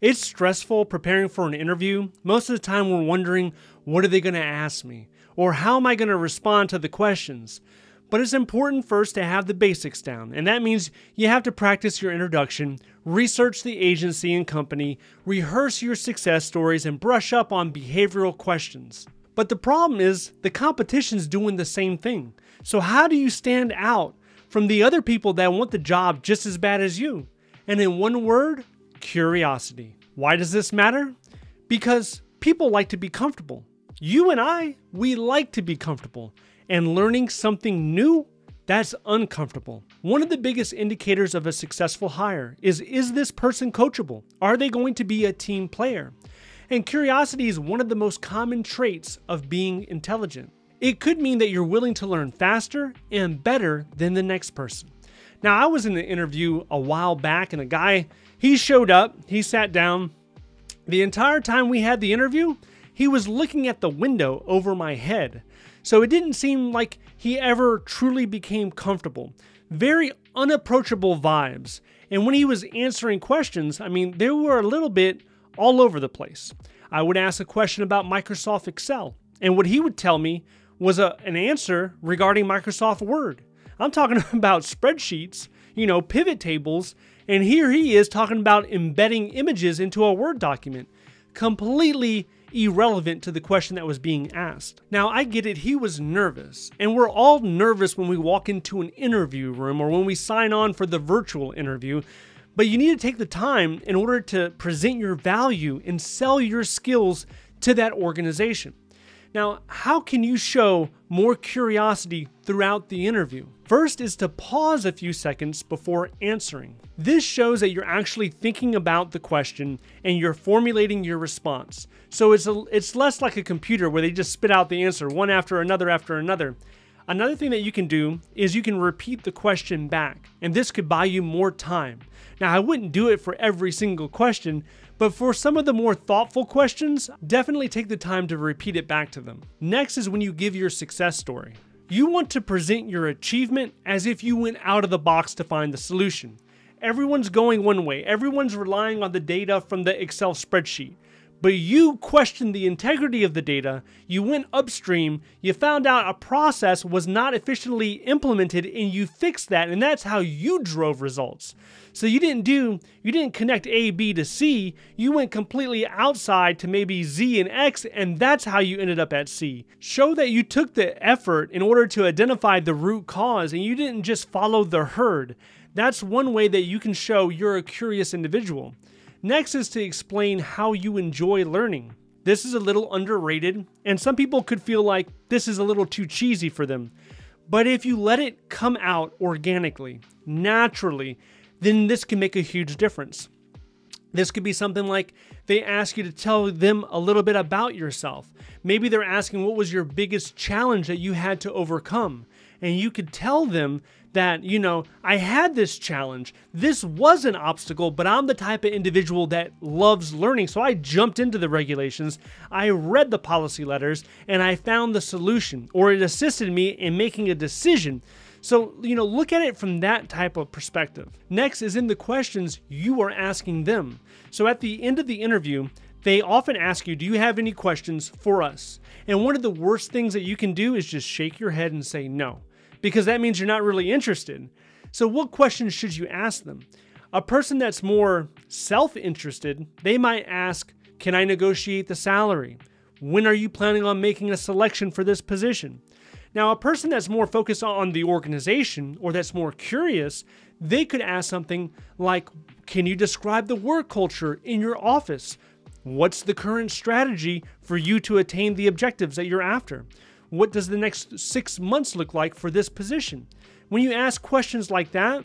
It's stressful preparing for an interview. Most of the time, we're wondering, what are they going to ask me? Or how am I going to respond to the questions? But it's important first to have the basics down, and that means you have to practice your introduction, research the agency and company, rehearse your success stories, and brush up on behavioral questions. But the problem is the competition's doing the same thing. So, how do you stand out from the other people that want the job just as bad as you? And in one word, curiosity. Why does this matter? Because people like to be comfortable. You and I, we like to be comfortable and learning something new, that's uncomfortable. One of the biggest indicators of a successful hire is is this person coachable? Are they going to be a team player? And curiosity is one of the most common traits of being intelligent. It could mean that you're willing to learn faster and better than the next person. Now, I was in an interview a while back, and a guy, he showed up, he sat down. The entire time we had the interview, he was looking at the window over my head. So it didn't seem like he ever truly became comfortable. Very unapproachable vibes. And when he was answering questions, I mean, they were a little bit all over the place. I would ask a question about Microsoft Excel, and what he would tell me was a, an answer regarding Microsoft Word. I'm talking about spreadsheets, you know, pivot tables, and here he is talking about embedding images into a Word document. Completely irrelevant to the question that was being asked. Now, I get it, he was nervous, and we're all nervous when we walk into an interview room or when we sign on for the virtual interview. But you need to take the time in order to present your value and sell your skills to that organization. Now, how can you show more curiosity throughout the interview? First is to pause a few seconds before answering. This shows that you're actually thinking about the question and you're formulating your response. So it's, a, it's less like a computer where they just spit out the answer one after another after another. Another thing that you can do is you can repeat the question back, and this could buy you more time. Now, I wouldn't do it for every single question, but for some of the more thoughtful questions, definitely take the time to repeat it back to them. Next is when you give your success story. You want to present your achievement as if you went out of the box to find the solution. Everyone's going one way, everyone's relying on the data from the Excel spreadsheet but you questioned the integrity of the data, you went upstream, you found out a process was not efficiently implemented, and you fixed that, and that's how you drove results. So you didn't do, you didn't connect A, B to C, you went completely outside to maybe Z and X, and that's how you ended up at C. Show that you took the effort in order to identify the root cause, and you didn't just follow the herd. That's one way that you can show you're a curious individual. Next is to explain how you enjoy learning. This is a little underrated, and some people could feel like this is a little too cheesy for them. But if you let it come out organically, naturally, then this can make a huge difference. This could be something like they ask you to tell them a little bit about yourself. Maybe they're asking what was your biggest challenge that you had to overcome. And you could tell them that, you know, I had this challenge. This was an obstacle, but I'm the type of individual that loves learning. So I jumped into the regulations, I read the policy letters, and I found the solution, or it assisted me in making a decision. So, you know, look at it from that type of perspective. Next is in the questions you are asking them. So at the end of the interview, they often ask you, Do you have any questions for us? And one of the worst things that you can do is just shake your head and say no because that means you're not really interested. So, what questions should you ask them? A person that's more self interested, they might ask, Can I negotiate the salary? When are you planning on making a selection for this position? Now, a person that's more focused on the organization or that's more curious, they could ask something like, Can you describe the work culture in your office? What's the current strategy for you to attain the objectives that you're after? What does the next six months look like for this position? When you ask questions like that,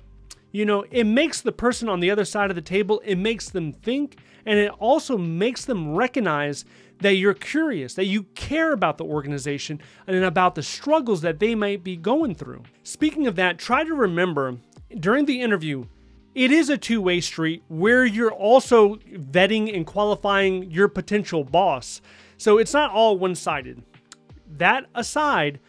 you know, it makes the person on the other side of the table, it makes them think, and it also makes them recognize that you're curious, that you care about the organization and about the struggles that they might be going through. Speaking of that, try to remember during the interview, it is a two way street where you're also vetting and qualifying your potential boss. So it's not all one sided that aside,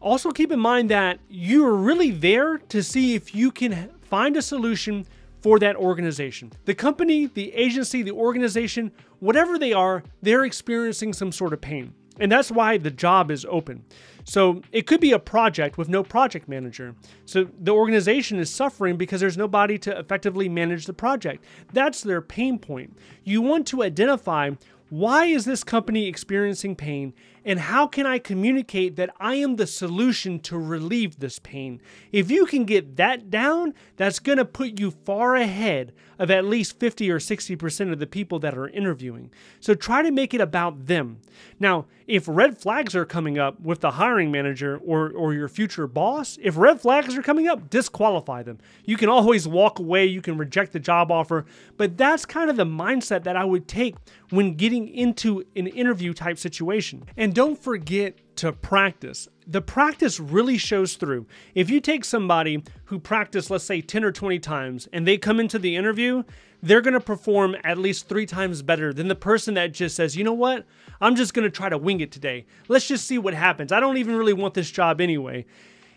also keep in mind that you're really there to see if you can find a solution for that organization. The company, the agency, the organization, whatever they are, they're experiencing some sort of pain. And that's why the job is open. So it could be a project with no project manager. So the organization is suffering because there's nobody to effectively manage the project. That's their pain point. You want to identify why is this company experiencing pain and how can I communicate that I am the solution to relieve this pain? If you can get that down, that's going to put you far ahead of at least 50 or 60% of the people that are interviewing. So try to make it about them. Now, if red flags are coming up with the hiring manager or, or your future boss, if red flags are coming up, disqualify them. You can always walk away, you can reject the job offer, but that's kind of the mindset that I would take when getting into an interview type situation. And don't forget to practice. The practice really shows through. If you take somebody who practiced, let's say 10 or 20 times, and they come into the interview, they're going to perform at least three times better than the person that just says, you know what, I'm just going to try to wing it today. Let's just see what happens. I don't even really want this job anyway.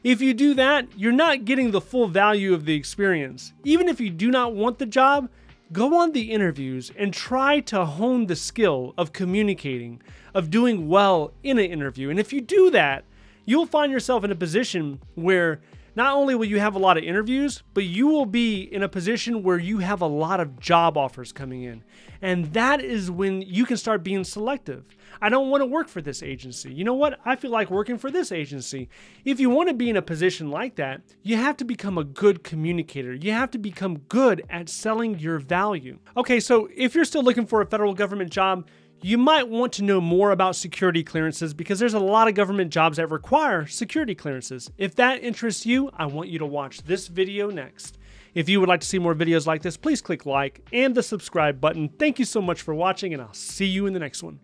If you do that, you're not getting the full value of the experience. Even if you do not want the job, Go on the interviews and try to hone the skill of communicating, of doing well in an interview. And if you do that, you'll find yourself in a position where not only will you have a lot of interviews, but you will be in a position where you have a lot of job offers coming in. And that is when you can start being selective. I don't want to work for this agency. You know what? I feel like working for this agency. If you want to be in a position like that, you have to become a good communicator. You have to become good at selling your value. Okay, so if you're still looking for a federal government job, you might want to know more about security clearances because there's a lot of government jobs that require security clearances. If that interests you, I want you to watch this video next. If you would like to see more videos like this, please click like and the subscribe button. Thank you so much for watching and I'll see you in the next one.